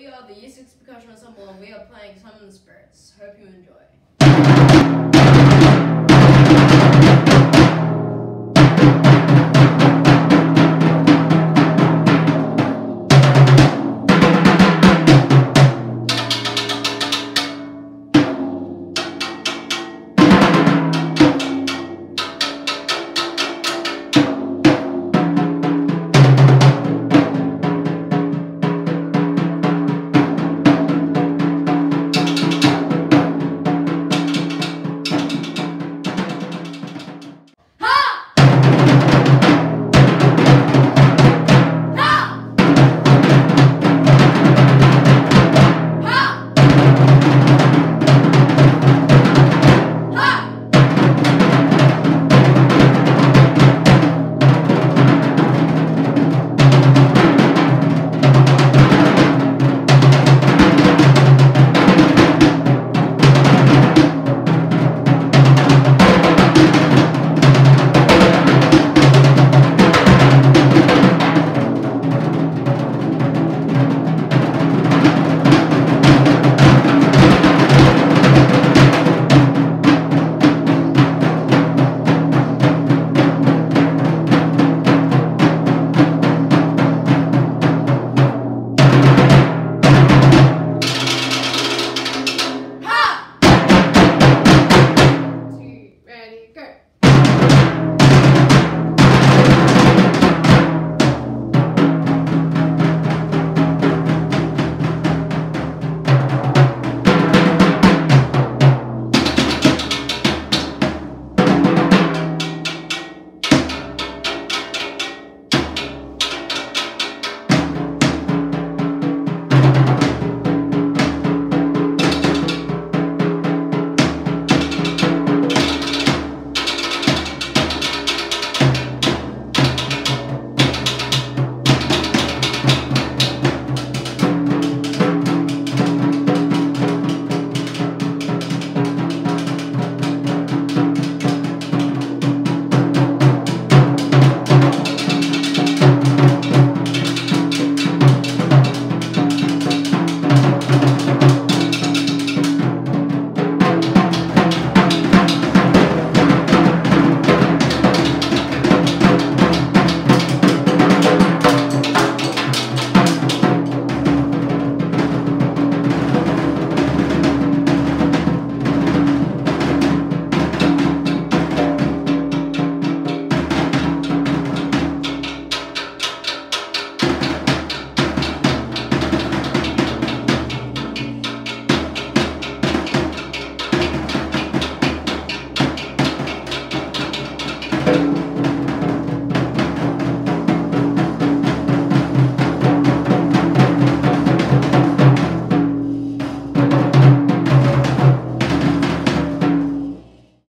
We are the Year 6 Percussion Ensemble and we are playing Summon the Spirits. Hope you enjoy.